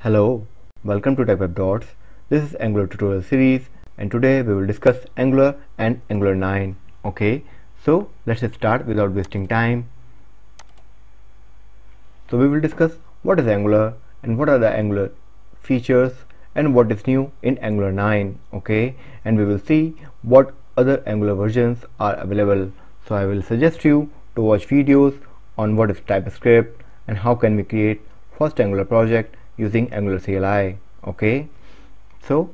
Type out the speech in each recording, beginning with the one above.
Hello, welcome to TechWebDots. This is Angular tutorial series and today we will discuss Angular and Angular 9. Okay, so let's start without wasting time. So we will discuss what is Angular and what are the Angular features and what is new in Angular 9. Okay, and we will see what other Angular versions are available. So I will suggest you to watch videos on what is TypeScript and how can we create first Angular project using Angular CLI okay? So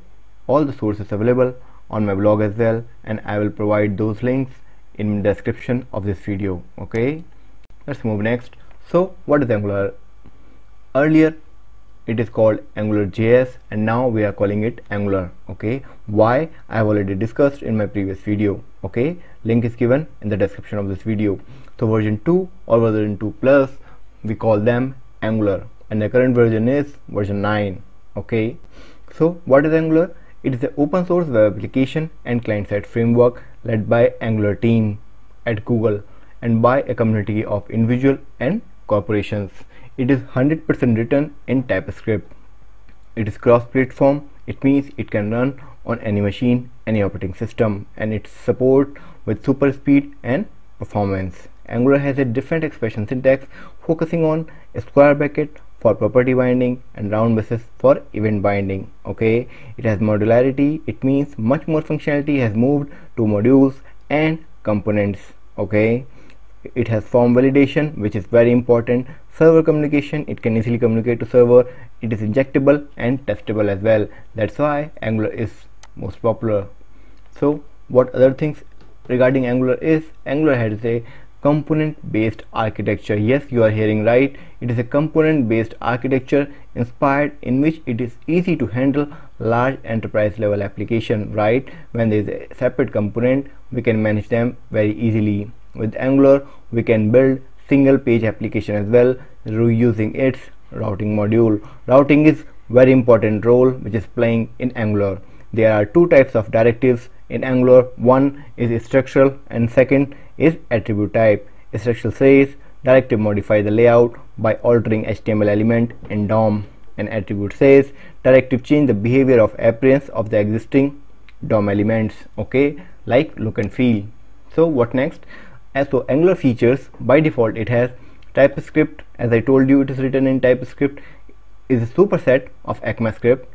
all the sources available on my blog as well and I will provide those links in description of this video okay? Let's move next. So what is Angular? Earlier it is called Angular JS and now we are calling it Angular okay? Why? I have already discussed in my previous video okay? Link is given in the description of this video. So version 2 or version 2 plus we call them Angular and the current version is version 9 okay? So what is angular? It is an open source web application and client side framework led by angular team at google and by a community of individual and corporations. It is 100% written in typescript. It is cross platform it means it can run on any machine any operating system and it support with super speed and performance angular has a different expression syntax focusing on a square bracket for property binding and round braces for event binding okay? It has modularity it means much more functionality has moved to modules and components okay? It has form validation which is very important. Server communication it can easily communicate to server. It is injectable and testable as well. That's why angular is most popular. So what other things regarding angular is? Angular has a component based architecture. Yes you are hearing right. It is a component based architecture inspired in which it is easy to handle large enterprise level application right? When there is a separate component we can manage them very easily. With angular we can build single page application as well reusing its routing module. Routing is very important role which is playing in angular there are two types of directives. In angular one is structural and second is attribute type. Structural says directive modify the layout by altering HTML element in DOM. And attribute says directive change the behavior of appearance of the existing DOM elements. Okay? Like look and feel. So what next? As for angular features by default it has TypeScript. As I told you it is written in TypeScript. Is a superset of ECMAScript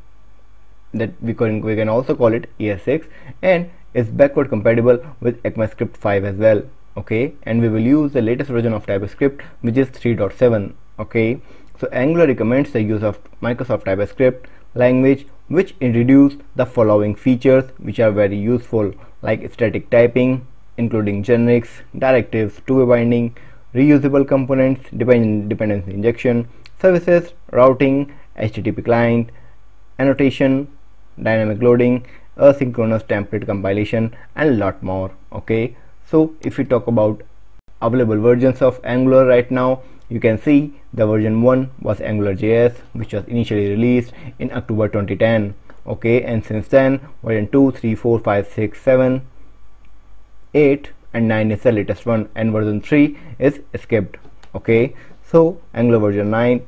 that we can, we can also call it ES6 and it's backward compatible with ECMAScript 5 as well okay? And we will use the latest version of TypeScript which is 3.7 okay? So Angular recommends the use of Microsoft TypeScript language which introduce the following features which are very useful like static typing including generics directives two-way binding reusable components depend dependency injection services routing http client annotation dynamic loading asynchronous template compilation and lot more okay? So if we talk about available versions of angular right now you can see the version 1 was angular.js which was initially released in october 2010 okay? And since then version 2 3 4 5 6 7 8 and 9 is the latest one and version 3 is skipped okay? So angular version 9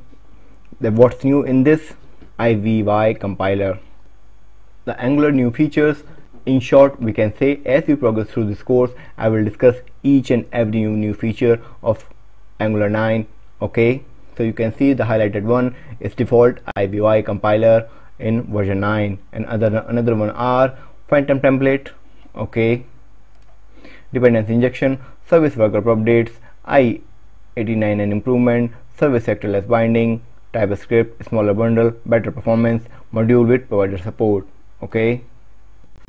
the what's new in this? Ivy compiler the angular new features. In short we can say as we progress through this course i will discuss each and every new, new feature of angular 9 okay? So you can see the highlighted one is default ivy compiler in version 9 and other another one are phantom template okay? Dependency injection service worker updates i18n and improvement service selectorless binding typescript smaller bundle better performance module with provider support okay?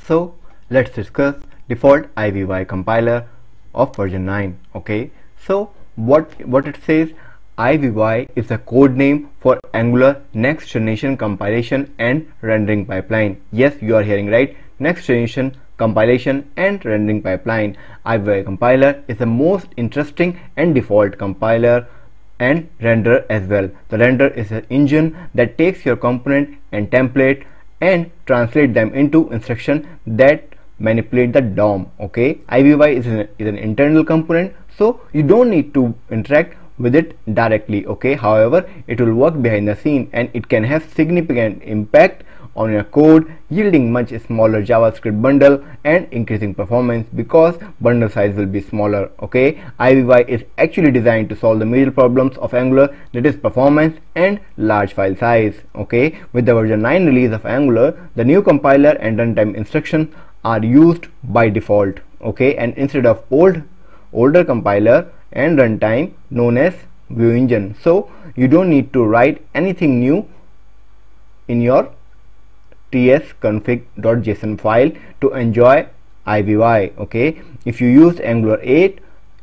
So let's discuss default ivy compiler of version 9 okay? So what what it says ivy is the code name for angular next generation compilation and rendering pipeline. Yes you are hearing right? Next generation compilation and rendering pipeline. Ivy compiler is the most interesting and default compiler and renderer as well. The renderer is an engine that takes your component and template and translate them into instruction that manipulate the DOM okay? IVY is an, is an internal component so you don't need to interact with it directly okay? However it will work behind the scene and it can have significant impact on your code yielding much smaller javascript bundle and increasing performance because bundle size will be smaller okay? Ivy is actually designed to solve the major problems of angular that is performance and large file size okay? With the version 9 release of angular the new compiler and runtime instruction are used by default okay? And instead of old older compiler and runtime known as view engine. So you don't need to write anything new in your tsconfig.json file to enjoy IVY okay? If you used Angular 8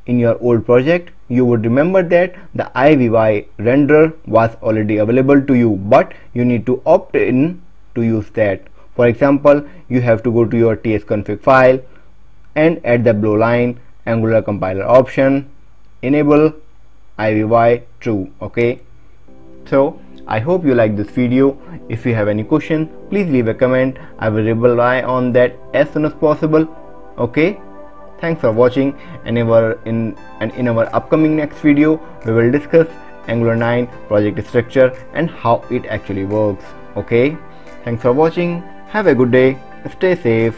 in your old project you would remember that the IVY renderer was already available to you but you need to opt in to use that. For example you have to go to your tsconfig file and add the below line angular compiler option enable IVY true okay? So I hope you like this video. If you have any question, please leave a comment. I will reply on that as soon as possible. Okay. Thanks for watching and in our, in, and in our upcoming next video, we will discuss Angular 9 project structure and how it actually works. Okay. Thanks for watching. Have a good day. Stay safe.